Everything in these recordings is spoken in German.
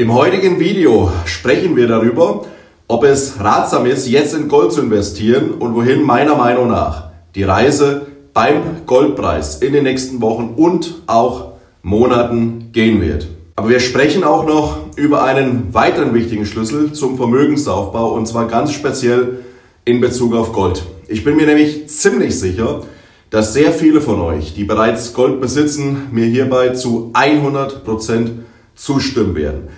Im heutigen Video sprechen wir darüber, ob es ratsam ist, jetzt in Gold zu investieren und wohin meiner Meinung nach die Reise beim Goldpreis in den nächsten Wochen und auch Monaten gehen wird. Aber wir sprechen auch noch über einen weiteren wichtigen Schlüssel zum Vermögensaufbau und zwar ganz speziell in Bezug auf Gold. Ich bin mir nämlich ziemlich sicher, dass sehr viele von euch, die bereits Gold besitzen, mir hierbei zu 100 Prozent zustimmen werden.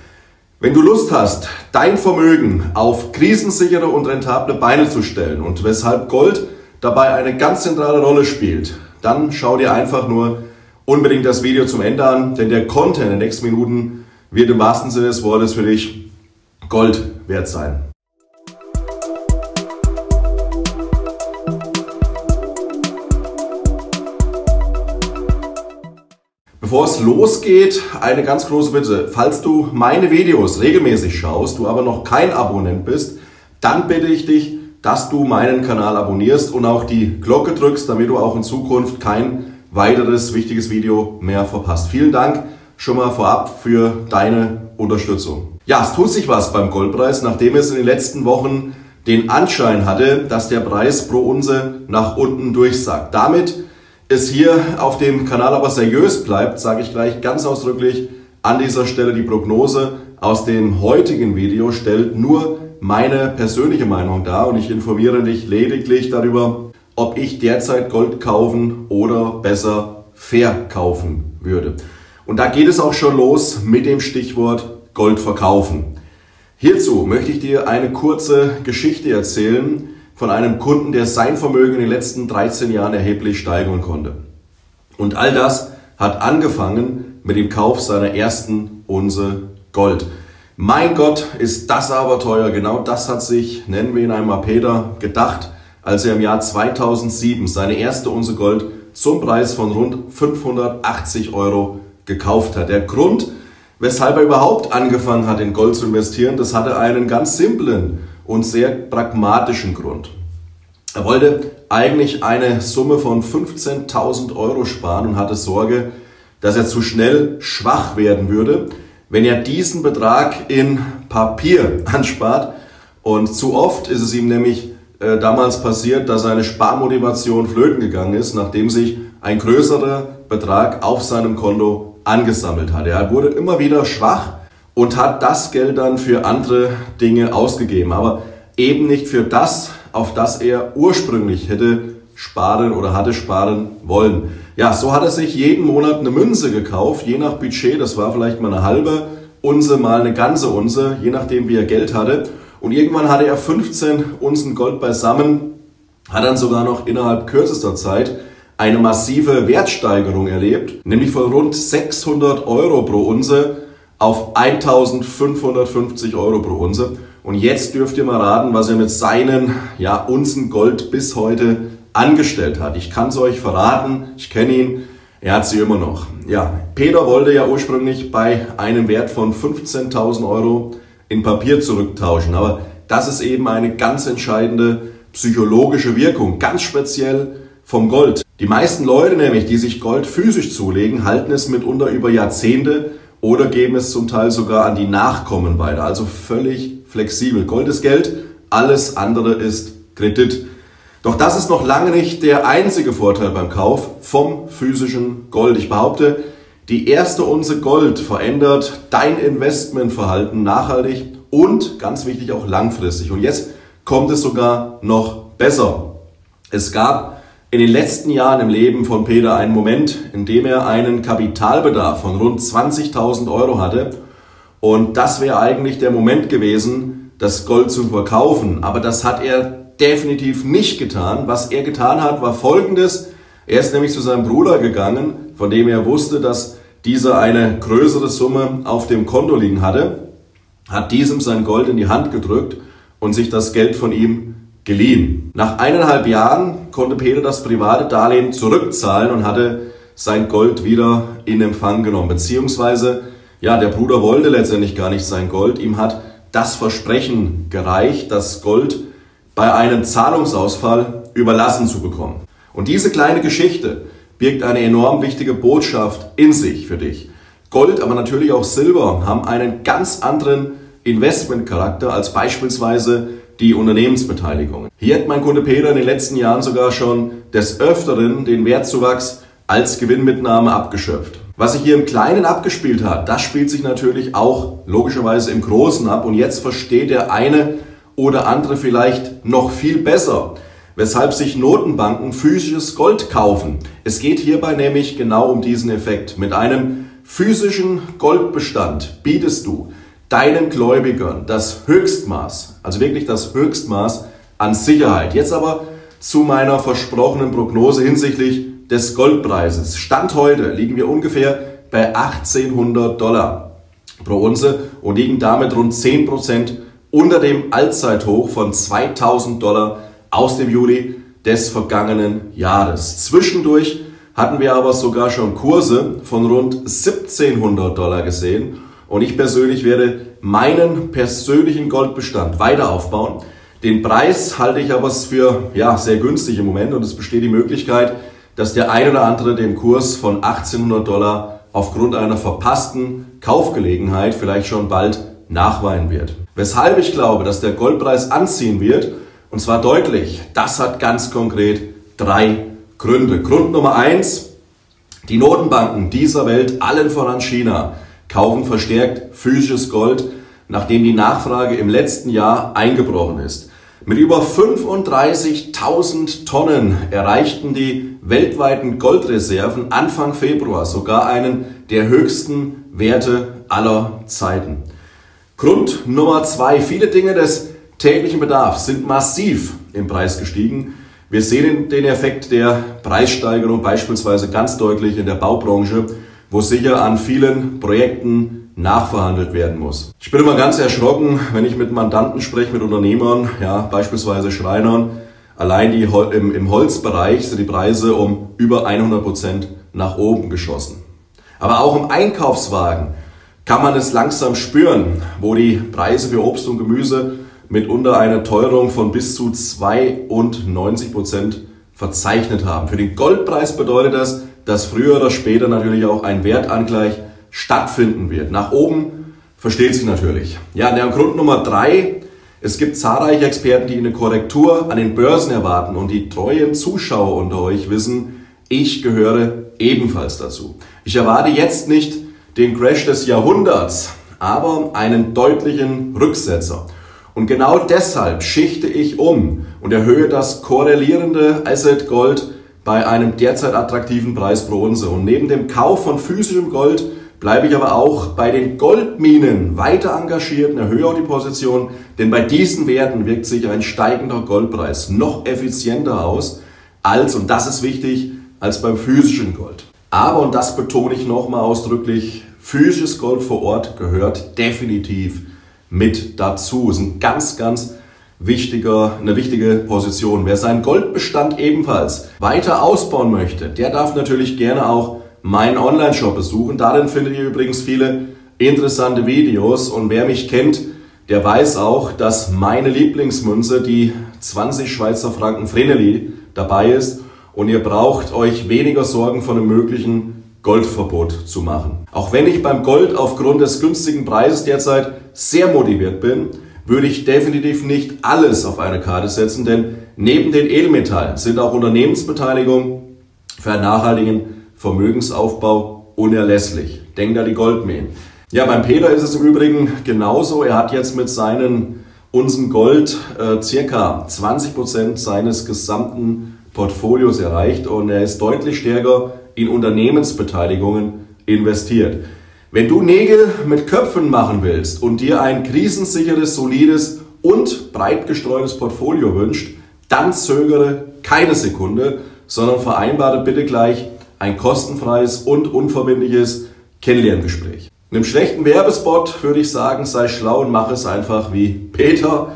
Wenn du Lust hast, dein Vermögen auf krisensichere und rentable Beine zu stellen und weshalb Gold dabei eine ganz zentrale Rolle spielt, dann schau dir einfach nur unbedingt das Video zum Ende an, denn der Content in den nächsten Minuten wird im wahrsten Sinne des Wortes für dich Gold wert sein. Bevor es losgeht, eine ganz große Bitte. Falls du meine Videos regelmäßig schaust, du aber noch kein Abonnent bist, dann bitte ich dich, dass du meinen Kanal abonnierst und auch die Glocke drückst, damit du auch in Zukunft kein weiteres wichtiges Video mehr verpasst. Vielen Dank schon mal vorab für deine Unterstützung. Ja, es tut sich was beim Goldpreis, nachdem es in den letzten Wochen den Anschein hatte, dass der Preis pro Unze nach unten durchsagt. Damit es hier auf dem Kanal aber seriös bleibt, sage ich gleich ganz ausdrücklich an dieser Stelle die Prognose aus dem heutigen Video stellt nur meine persönliche Meinung dar und ich informiere dich lediglich darüber, ob ich derzeit Gold kaufen oder besser verkaufen würde. Und da geht es auch schon los mit dem Stichwort Gold verkaufen. Hierzu möchte ich dir eine kurze Geschichte erzählen, von einem Kunden, der sein Vermögen in den letzten 13 Jahren erheblich steigern konnte. Und all das hat angefangen mit dem Kauf seiner ersten Unse Gold. Mein Gott, ist das aber teuer. Genau das hat sich, nennen wir ihn einmal Peter, gedacht, als er im Jahr 2007 seine erste Unse Gold zum Preis von rund 580 Euro gekauft hat. Der Grund, weshalb er überhaupt angefangen hat, in Gold zu investieren, das hatte einen ganz simplen und sehr pragmatischen Grund. Er wollte eigentlich eine Summe von 15.000 Euro sparen und hatte Sorge, dass er zu schnell schwach werden würde, wenn er diesen Betrag in Papier anspart. Und zu oft ist es ihm nämlich äh, damals passiert, dass seine Sparmotivation flöten gegangen ist, nachdem sich ein größerer Betrag auf seinem Konto angesammelt hat. Er wurde immer wieder schwach und hat das Geld dann für andere Dinge ausgegeben, aber eben nicht für das, auf das er ursprünglich hätte sparen oder hatte sparen wollen. Ja, so hat er sich jeden Monat eine Münze gekauft, je nach Budget, das war vielleicht mal eine halbe Unse, mal eine ganze Unse, je nachdem wie er Geld hatte. Und irgendwann hatte er 15 Unsen Gold beisammen, hat dann sogar noch innerhalb kürzester Zeit eine massive Wertsteigerung erlebt, nämlich von rund 600 Euro pro Unse auf 1550 Euro pro Unse. Und jetzt dürft ihr mal raten, was er mit seinen ja, Unzen Gold bis heute angestellt hat. Ich kann es euch verraten, ich kenne ihn, er hat sie immer noch. Ja, Peter wollte ja ursprünglich bei einem Wert von 15.000 Euro in Papier zurücktauschen, aber das ist eben eine ganz entscheidende psychologische Wirkung, ganz speziell vom Gold. Die meisten Leute nämlich, die sich Gold physisch zulegen, halten es mitunter über Jahrzehnte oder geben es zum Teil sogar an die Nachkommen weiter. Also völlig flexibel. Gold ist Geld, alles andere ist Kredit. Doch das ist noch lange nicht der einzige Vorteil beim Kauf vom physischen Gold. Ich behaupte, die erste Unze Gold verändert dein Investmentverhalten nachhaltig und ganz wichtig auch langfristig. Und jetzt kommt es sogar noch besser. Es gab in den letzten Jahren im Leben von Peter einen Moment, in dem er einen Kapitalbedarf von rund 20.000 Euro hatte. Und das wäre eigentlich der Moment gewesen, das Gold zu verkaufen. Aber das hat er definitiv nicht getan. Was er getan hat, war folgendes. Er ist nämlich zu seinem Bruder gegangen, von dem er wusste, dass dieser eine größere Summe auf dem Konto liegen hatte, hat diesem sein Gold in die Hand gedrückt und sich das Geld von ihm geliehen. Nach eineinhalb Jahren konnte Peter das private Darlehen zurückzahlen und hatte sein Gold wieder in Empfang genommen. Beziehungsweise, ja, der Bruder wollte letztendlich gar nicht sein Gold. Ihm hat das Versprechen gereicht, das Gold bei einem Zahlungsausfall überlassen zu bekommen. Und diese kleine Geschichte birgt eine enorm wichtige Botschaft in sich für dich. Gold, aber natürlich auch Silber haben einen ganz anderen Investmentcharakter als beispielsweise die Unternehmensbeteiligung. Hier hat mein Kunde Peter in den letzten Jahren sogar schon des Öfteren den Wertzuwachs als Gewinnmitnahme abgeschöpft. Was sich hier im Kleinen abgespielt hat, das spielt sich natürlich auch logischerweise im Großen ab und jetzt versteht der eine oder andere vielleicht noch viel besser, weshalb sich Notenbanken physisches Gold kaufen. Es geht hierbei nämlich genau um diesen Effekt. Mit einem physischen Goldbestand bietest du deinen Gläubigern das Höchstmaß, also wirklich das Höchstmaß an Sicherheit. Jetzt aber zu meiner versprochenen Prognose hinsichtlich des Goldpreises. Stand heute liegen wir ungefähr bei 1800 Dollar pro Unze und liegen damit rund 10% unter dem Allzeithoch von 2000 Dollar aus dem Juli des vergangenen Jahres. Zwischendurch hatten wir aber sogar schon Kurse von rund 1700 Dollar gesehen und ich persönlich werde meinen persönlichen Goldbestand weiter aufbauen. Den Preis halte ich aber für ja, sehr günstig im Moment und es besteht die Möglichkeit, dass der ein oder andere den Kurs von 1800 Dollar aufgrund einer verpassten Kaufgelegenheit vielleicht schon bald nachweinen wird. Weshalb ich glaube, dass der Goldpreis anziehen wird, und zwar deutlich, das hat ganz konkret drei Gründe. Grund Nummer eins, die Notenbanken dieser Welt, allen voran China, kaufen verstärkt physisches Gold, nachdem die Nachfrage im letzten Jahr eingebrochen ist. Mit über 35.000 Tonnen erreichten die weltweiten Goldreserven Anfang Februar sogar einen der höchsten Werte aller Zeiten. Grund Nummer zwei. Viele Dinge des täglichen Bedarfs sind massiv im Preis gestiegen. Wir sehen den Effekt der Preissteigerung beispielsweise ganz deutlich in der Baubranche wo sicher an vielen Projekten nachverhandelt werden muss. Ich bin immer ganz erschrocken, wenn ich mit Mandanten spreche, mit Unternehmern, ja, beispielsweise Schreinern. Allein die, im, im Holzbereich sind die Preise um über 100 Prozent nach oben geschossen. Aber auch im Einkaufswagen kann man es langsam spüren, wo die Preise für Obst und Gemüse mitunter eine Teuerung von bis zu 92 Prozent verzeichnet haben. Für den Goldpreis bedeutet das, dass früher oder später natürlich auch ein Wertangleich stattfinden wird. Nach oben versteht sich natürlich. Ja, der Grund Nummer drei. Es gibt zahlreiche Experten, die eine Korrektur an den Börsen erwarten und die treuen Zuschauer unter euch wissen, ich gehöre ebenfalls dazu. Ich erwarte jetzt nicht den Crash des Jahrhunderts, aber einen deutlichen Rücksetzer. Und genau deshalb schichte ich um und erhöhe das korrelierende Asset Gold bei einem derzeit attraktiven Preis pro Unze. Und neben dem Kauf von physischem Gold bleibe ich aber auch bei den Goldminen weiter engagiert und erhöhe auch die Position, denn bei diesen Werten wirkt sich ein steigender Goldpreis noch effizienter aus als, und das ist wichtig, als beim physischen Gold. Aber, und das betone ich nochmal ausdrücklich, physisches Gold vor Ort gehört definitiv mit dazu. Es ist ein ganz, ganz wichtiger, eine wichtige Position. Wer seinen Goldbestand ebenfalls weiter ausbauen möchte, der darf natürlich gerne auch meinen Online-Shop besuchen. Darin findet ihr übrigens viele interessante Videos und wer mich kennt, der weiß auch, dass meine Lieblingsmünze die 20 Schweizer Franken Vreneli dabei ist und ihr braucht euch weniger Sorgen von einem möglichen Goldverbot zu machen. Auch wenn ich beim Gold aufgrund des günstigen Preises derzeit sehr motiviert bin, würde ich definitiv nicht alles auf eine Karte setzen, denn neben den Edelmetallen sind auch Unternehmensbeteiligungen für einen nachhaltigen Vermögensaufbau unerlässlich. Denkt an die Goldminen. Ja, beim Peter ist es im Übrigen genauso. Er hat jetzt mit seinen Unsen Gold äh, circa 20 Prozent seines gesamten Portfolios erreicht und er ist deutlich stärker in Unternehmensbeteiligungen investiert. Wenn du Nägel mit Köpfen machen willst und dir ein krisensicheres, solides und breit gestreutes Portfolio wünscht, dann zögere keine Sekunde, sondern vereinbare bitte gleich ein kostenfreies und unverbindliches Kennenlerngespräch. In einem schlechten Werbespot würde ich sagen, sei schlau und mach es einfach wie Peter,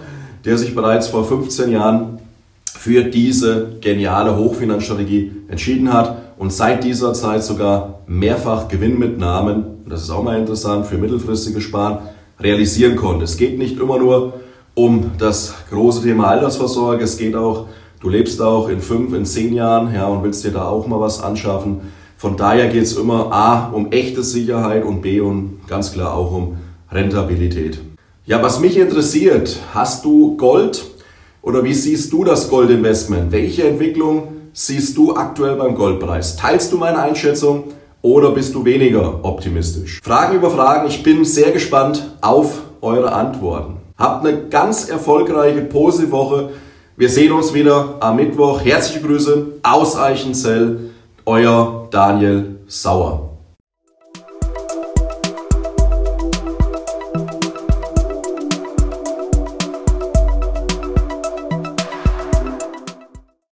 der sich bereits vor 15 Jahren für diese geniale Hochfinanzstrategie entschieden hat und seit dieser Zeit sogar mehrfach Gewinnmitnahmen, und das ist auch mal interessant, für mittelfristige Sparen realisieren konnte. Es geht nicht immer nur um das große Thema Altersvorsorge, es geht auch, du lebst auch in fünf, in zehn Jahren ja, und willst dir da auch mal was anschaffen. Von daher geht es immer A um echte Sicherheit und B und ganz klar auch um Rentabilität. Ja, was mich interessiert, hast du Gold oder wie siehst du das Goldinvestment? Welche Entwicklung siehst du aktuell beim Goldpreis? Teilst du meine Einschätzung oder bist du weniger optimistisch? Fragen über Fragen, ich bin sehr gespannt auf eure Antworten. Habt eine ganz erfolgreiche Pose-Woche. Wir sehen uns wieder am Mittwoch. Herzliche Grüße aus Eichenzell, euer Daniel Sauer.